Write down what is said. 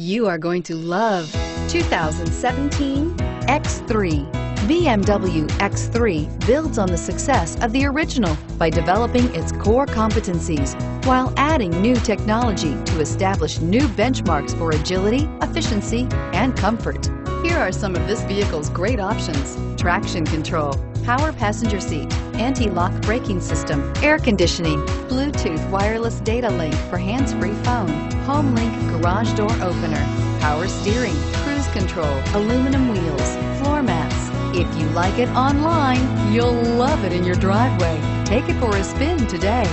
You are going to love 2017 X3. BMW X3 builds on the success of the original by developing its core competencies while adding new technology to establish new benchmarks for agility, efficiency, and comfort. Here are some of this vehicle's great options. Traction control, power passenger seat, anti-lock braking system, air conditioning, Bluetooth wireless data link for hands-free phone, HomeLink garage door opener, power steering, cruise control, aluminum wheels, floor mats. If you like it online, you'll love it in your driveway. Take it for a spin today.